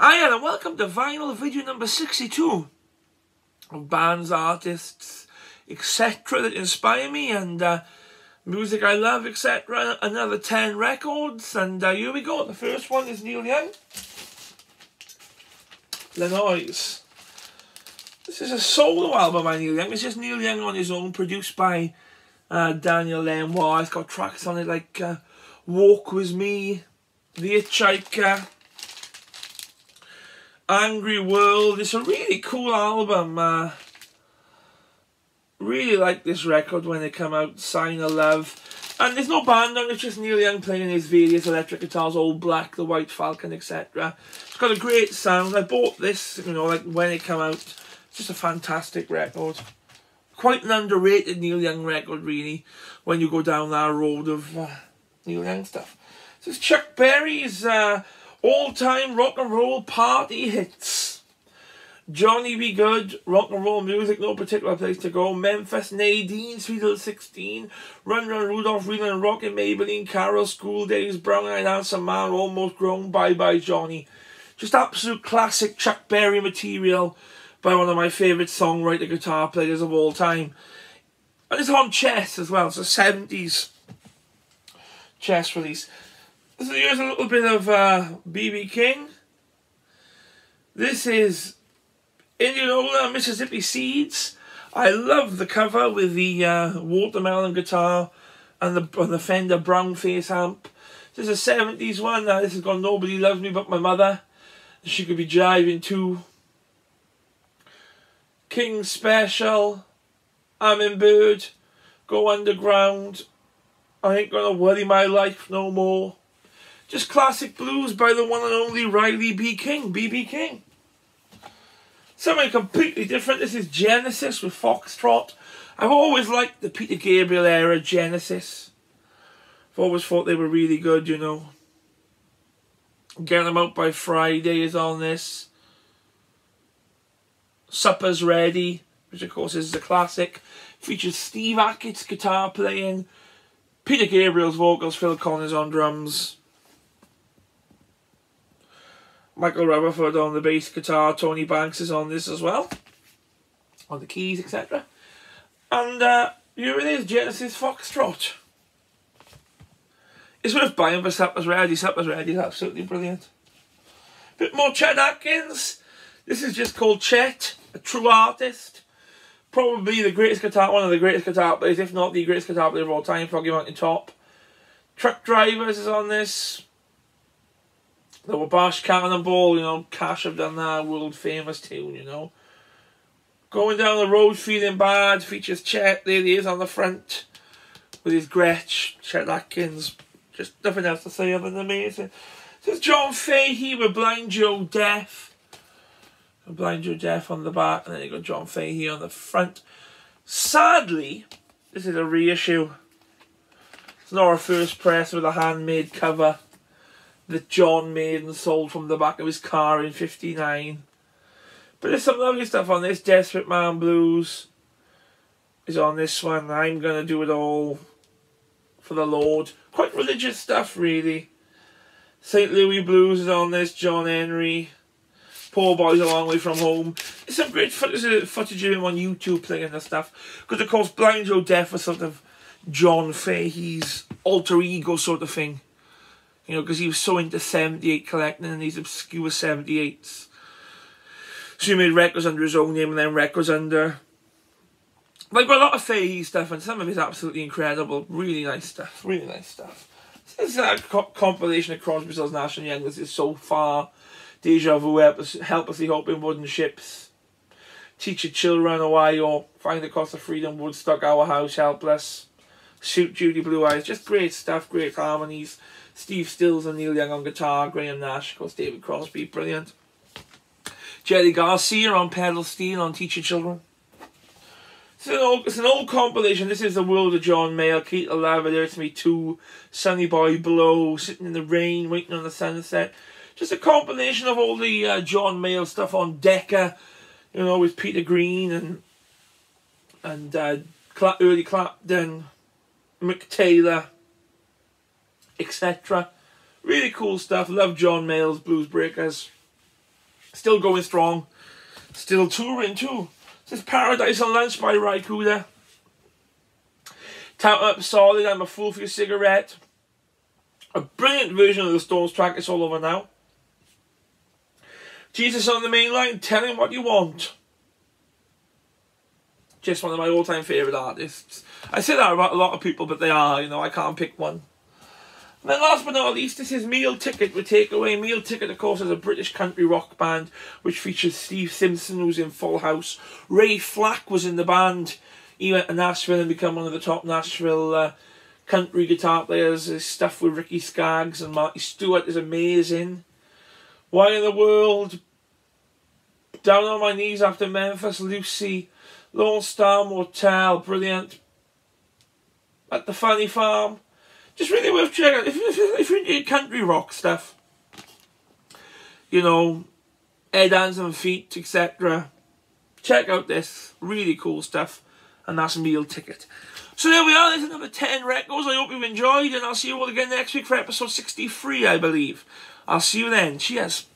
Hi, and welcome to vinyl video number 62 of bands, artists, etc. that inspire me and uh, music I love, etc. Another 10 records, and uh, here we go. The first one is Neil Young. Le Noise. This is a solo album by Neil Young. It's just Neil Young on his own, produced by uh, Daniel Lanois. It's got tracks on it like uh, Walk With Me, The Hitchhiker, Angry World. It's a really cool album. Uh, really like this record when it came out, Sign of Love. And there's no band on it, it's just Neil Young playing his various electric guitars, Old Black, the White Falcon, etc. It's got a great sound. I bought this, you know, like when it came out. It's just a fantastic record. Quite an underrated Neil Young record, really, when you go down that road of uh, Neil Young stuff. This is Chuck Berry's uh, all-time rock and roll party hits. Johnny B. Goode, rock and roll music, no particular place to go. Memphis, Nadine, Sweet Little 16, Run Run Rudolph, Reeling Rocket, Maybellene, Carol, School Days, Brown Eyed Handsome Man, Almost Grown, Bye Bye Johnny. Just absolute classic Chuck Berry material by one of my favourite songwriter guitar players of all time. And it's on Chess as well, a 70s Chess release. So here's a little bit of BB uh, King. This is Indianola, Mississippi Seeds. I love the cover with the uh, watermelon guitar and the, and the Fender brown face amp. This is a 70s one. Now, this has got Nobody Loves Me But My Mother. She could be jiving too. King Special. Hummingbird. Go Underground. I ain't gonna worry my life no more. Just classic blues by the one and only Riley B. King, B.B. King. Something completely different. This is Genesis with Foxtrot. I've always liked the Peter Gabriel era Genesis. I've always thought they were really good, you know. Get them out by Friday is on this. Supper's Ready, which of course is a classic. Features Steve Hackett's guitar playing. Peter Gabriel's vocals, Phil Collins on drums. Michael Rutherford on the bass guitar, Tony Banks is on this as well, on the keys, etc. And uh, here it is, Genesis Foxtrot. It's worth buying for Supper's Ready. Supper's Ready is absolutely brilliant. Bit more Chet Atkins. This is just called Chet, a true artist. Probably the greatest guitar, one of the greatest guitar players, if not the greatest guitar player of all time, Foggy Mountain Top. Truck Drivers is on this. The Wabash Cannonball, you know, Cash have done that world famous tune, you know. Going down the road feeling bad features Chet, there he is on the front with his Gretsch, Chet Atkins. Just nothing else to say other than amazing. This is John Fahey with Blind Joe Death. Blind Joe Death on the back, and then you got John Fahey on the front. Sadly, this is a reissue. It's not our first press with a handmade cover that John made and sold from the back of his car in 59. But there's some lovely stuff on this. Desperate Man Blues is on this one. I'm to do it all for the Lord. Quite religious stuff, really. St. Louis Blues is on this. John Henry. Poor Boy's a Long Way From Home. It's some great footage, footage of him on YouTube playing the stuff. Because, of course, Blind Joe Death was sort of John Fahey's alter ego sort of thing. You know, because he was so into 78 collecting and these obscure 78s. So he made records under his own name and then records under... Like, a lot of Fahey stuff and some of it's absolutely incredible. Really nice stuff. Really nice stuff. This is a co compilation of Crosby, Stills, Nash and Young. This is so far. Deja Vu, Helplessly Hoping, Wooden Ships. Teach Your Children Away or Find the Cost of Freedom, Woodstock, Our House, Helpless. Shoot Judy Blue Eyes. Just great stuff, great harmonies. Steve Stills and Neil Young on guitar, Graham Nash, of course David Crosby, brilliant. Jerry Garcia on pedal steel on Teach Your Children. It's an, old, it's an old compilation. This is The World of John Mayall, Key to Love, There's Me Too, Sonny Boy Blow, Sitting in the Rain, Waiting on the Sunset. Just a compilation of all the uh, John Mayall stuff on Decca, you know, with Peter Green and and uh, early Clapton, Mick Taylor, etc. Really cool stuff. Love John Mayall's Blues Breakers. Still going strong. Still touring too. This is Paradise and Lunch by Cooder. Tap Up Solid, I'm a Fool for Your Cigarette. A brilliant version of the Stones track, it's all over now. Jesus on the main line, tell him what you want. Just one of my all-time favourite artists. I say that about a lot of people, but they are, you know, I can't pick one. And then last but not least, this is Meal Ticket with Takeaway. Meal Ticket, of course, is a British country rock band which features Steve Simpson, who's in Full House. Ray Flacke was in the band. He went to Nashville and became one of the top Nashville uh, country guitar players. His stuff with Ricky Skaggs and Marty Stuart is amazing. Why in the world? Down on my knees after Memphis, Lucy, Lone Star Motel, brilliant. At the Funny Farm just really worth checking out. If, if, if you're into country rock stuff, you know, head, hands and feet, etc. Check out this really cool stuff, and that's Meal Ticket. So there we are, there's another 10 records. I hope you've enjoyed, and I'll see you all again next week for episode 63, I believe. I'll see you then. Cheers.